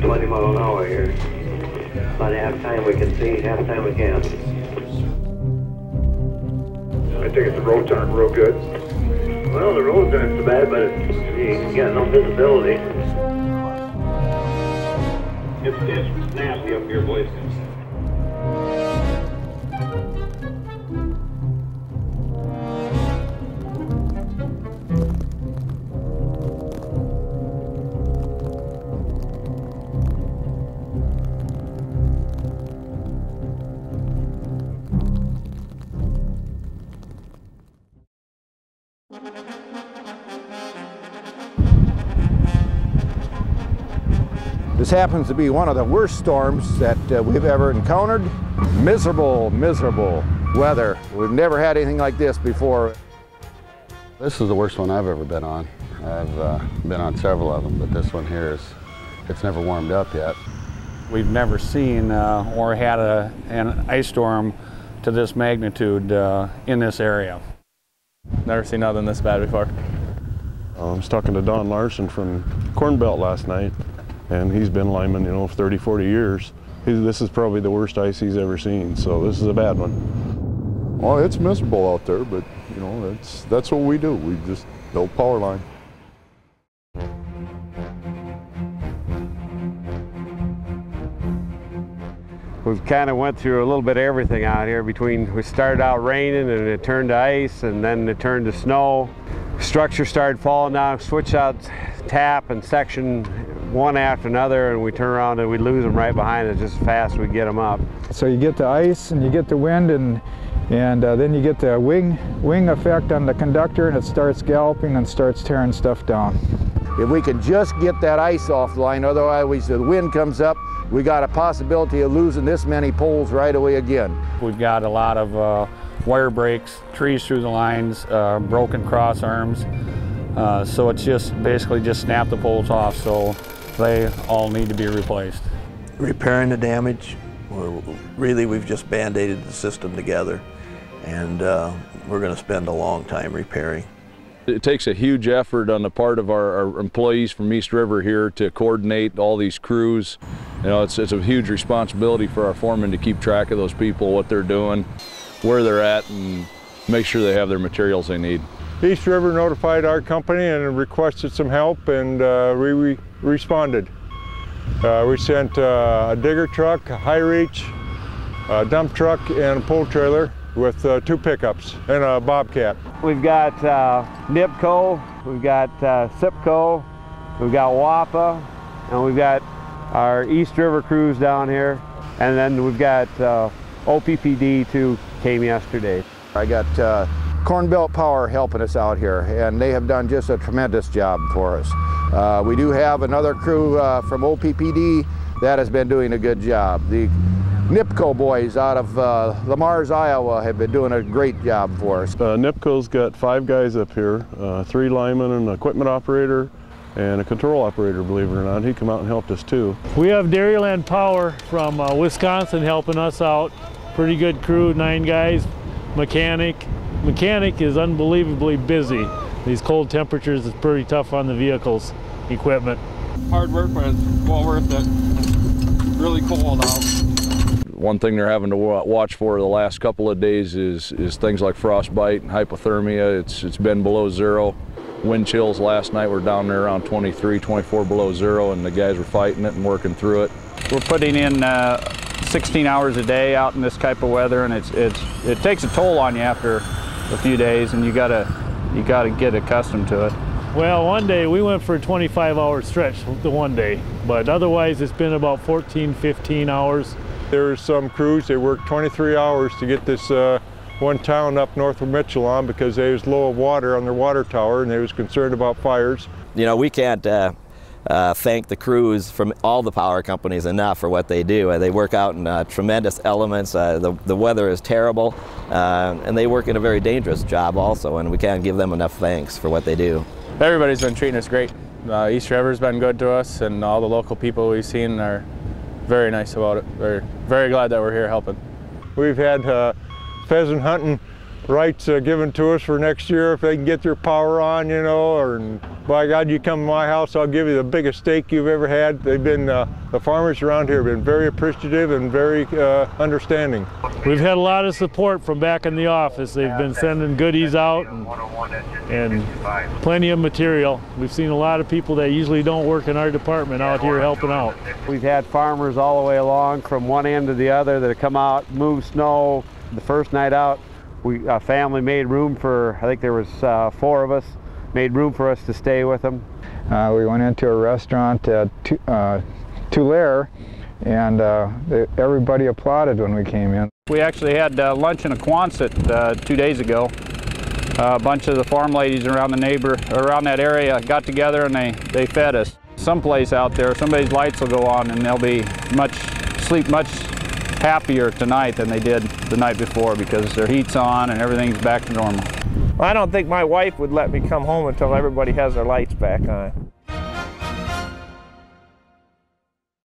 going about 20 mile an hour here. About half time we can see, half time we can't. I think the roads aren't real good. Well, the roads aren't so bad, but it's, you got no visibility. It's, it's nasty up here, boys. This happens to be one of the worst storms that uh, we've ever encountered. Miserable, miserable weather. We've never had anything like this before. This is the worst one I've ever been on. I've uh, been on several of them, but this one here is, it's never warmed up yet. We've never seen uh, or had a, an ice storm to this magnitude uh, in this area. Never seen nothing this bad before. I was talking to Don Larson from Corn Belt last night, and he's been lineman, you know, 30, 40 years. He's, this is probably the worst ice he's ever seen, so this is a bad one. Well, it's miserable out there, but you know, that's that's what we do. We just build power line. We've kind of went through a little bit of everything out here between we started out raining and it turned to ice and then it turned to snow. Structure started falling down, switch out tap and section one after another and we turn around and we lose them right behind us just as fast as we get them up. So you get the ice and you get the wind and and uh, then you get the wing wing effect on the conductor and it starts galloping and starts tearing stuff down. If we can just get that ice off the line, otherwise the wind comes up, we got a possibility of losing this many poles right away again. We've got a lot of uh, wire breaks, trees through the lines, uh, broken cross arms. Uh, so it's just basically just snap the poles off so they all need to be replaced. Repairing the damage, we're, really we've just band-aided the system together and uh, we're going to spend a long time repairing. It takes a huge effort on the part of our, our, employees from East River here to coordinate all these crews. You know, it's, it's a huge responsibility for our foremen to keep track of those people, what they're doing, where they're at, and make sure they have their materials they need. East River notified our company and requested some help, and uh, we, we, responded. Uh, we sent uh, a digger truck, a high reach, a dump truck, and a pull trailer with uh, two pickups and a Bobcat. We've got uh, NIPCO, we've got uh, CIPCO, we've got WAPA, and we've got our East River crews down here, and then we've got uh, OPPD too came yesterday. I got uh, Corn Belt Power helping us out here, and they have done just a tremendous job for us. Uh, we do have another crew from OPPD that has been doing a good job. The NIPCO boys out of uh, Le Mars, Iowa have been doing a great job for us. Uh, NIPCO's got five guys up here, uh, three linemen, an equipment operator, and a control operator, believe it or not. He come out and helped us too. We have Dairyland Power from uh, Wisconsin helping us out. Pretty good crew, nine guys, mechanic. Mechanic is unbelievably busy. These cold temperatures is pretty tough on the vehicles, equipment. Hard work, but it's well worth it. It's really cold out one thing they're having to watch for the last couple of days is, is things like frostbite and hypothermia. It's, it's been below zero. Wind chills last night were down there around 23, 24 below zero, and the guys were fighting it and working through it. We're putting in uh, 16 hours a day out in this type of weather, and it's, it's, it takes a toll on you after a few days, and you gotta, you gotta get accustomed to it. Well, one day we went for a 25 hour stretch the one day, but otherwise it's been about 14, 15 hours. There's some crews, they worked 23 hours to get this uh, one town up north of Mitchell on because they was low of water on their water tower and they was concerned about fires. You know, we can't uh, uh, thank the crews from all the power companies enough for what they do. Uh, they work out in uh, tremendous elements. Uh, the, the weather is terrible and they work in a very dangerous job also and we can't give them enough thanks for what they do. Everybody's been treating us great. East River's been good to us and all the local people we've seen are very nice about it. We're very glad that we're here helping. We've had uh, pheasant hunting rights uh, given to us for next year if they can get their power on, you know, or by God, you come to my house, I'll give you the biggest steak you've ever had. They've been, uh, the farmers around here have been very appreciative and very uh, understanding. We've had a lot of support from back in the office. They've been sending goodies out and, and plenty of material. We've seen a lot of people that usually don't work in our department out here helping out. We've had farmers all the way along from one end to the other that have come out, move snow. The first night out, we, a family made room for, I think there was uh, four of us, made room for us to stay with them. Uh, we went into a restaurant at Tu- uh, Tulare and uh, they, everybody applauded when we came in. We actually had uh, lunch in a Quonset uh, two days ago. a bunch of the farm ladies around the neighbor, around that area got together and they, they fed us. Someplace out there, somebody's lights will go on and they'll be much, sleep much happier tonight than they did the night before because their heat's on and everything's back to normal. I don't think my wife would let me come home until everybody has their lights back on.